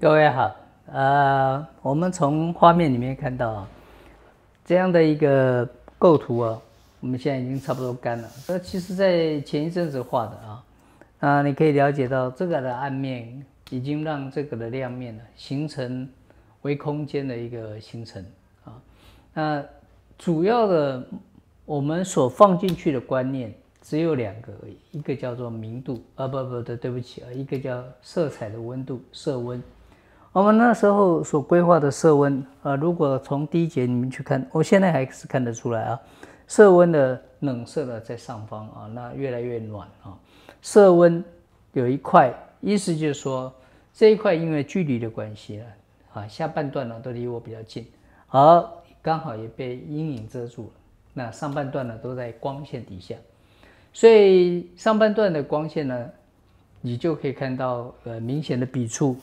各位好，呃，我们从画面里面看到啊，这样的一个构图啊，我们现在已经差不多干了。这，其实，在前一阵子画的啊，啊，你可以了解到这个的暗面已经让这个的亮面呢形成微空间的一个形成啊。那主要的我们所放进去的观念只有两个而已，一个叫做明度啊，不不的，对不起啊，一个叫色彩的温度，色温。我们那时候所规划的色温啊，如果从第一节你们去看，我现在还是看得出来啊，色温的冷色的在上方啊，那越来越暖啊。色温有一块，意思就是说这一块因为距离的关系了啊，下半段呢都离我比较近，而刚好也被阴影遮住了。那上半段呢都在光线底下，所以上半段的光线呢，你就可以看到呃明显的笔触。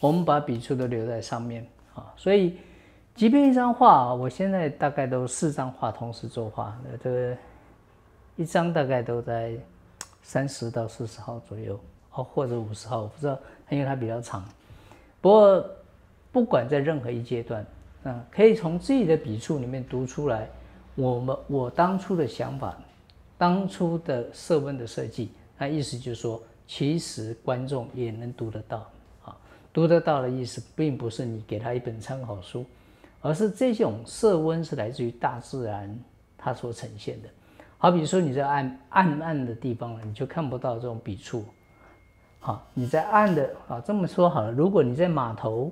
我们把笔触都留在上面啊，所以即便一张画，我现在大概都四张画同时作画，那这个一张大概都在三十到四十号左右哦，或者五十号，我不知道，因为它比较长。不过不管在任何一阶段，啊，可以从自己的笔触里面读出来，我们我当初的想法，当初的色温的设计，那意思就是说，其实观众也能读得到。读得到的意思，并不是你给他一本参考书，而是这种色温是来自于大自然它所呈现的。好比如说你在暗暗暗的地方了，你就看不到这种笔触。好，你在暗的啊，这么说好了，如果你在码头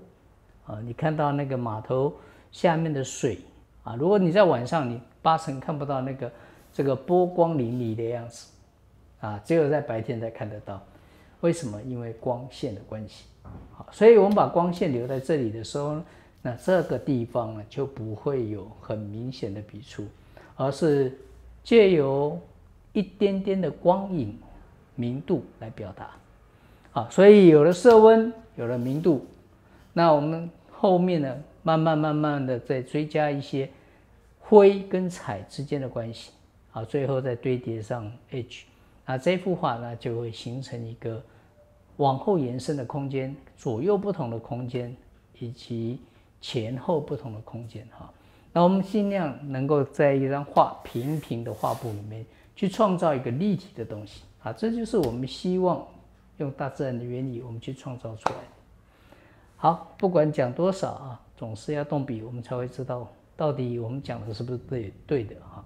啊，你看到那个码头下面的水啊，如果你在晚上，你八成看不到那个这个波光粼粼的样子啊，只有在白天才看得到。为什么？因为光线的关系。好，所以我们把光线留在这里的时候，那这个地方呢就不会有很明显的笔触，而是借由一点点的光影明度来表达。好，所以有了色温，有了明度，那我们后面呢，慢慢慢慢的再追加一些灰跟彩之间的关系，好，最后再堆叠上 H，那这幅画呢就会形成一个。往后延伸的空间，左右不同的空间，以及前后不同的空间，哈。那我们尽量能够在一张画平平的画布里面，去创造一个立体的东西，啊，这就是我们希望用大自然的原理，我们去创造出来。好，不管讲多少啊，总是要动笔，我们才会知道到底我们讲的是不是对对的，哈。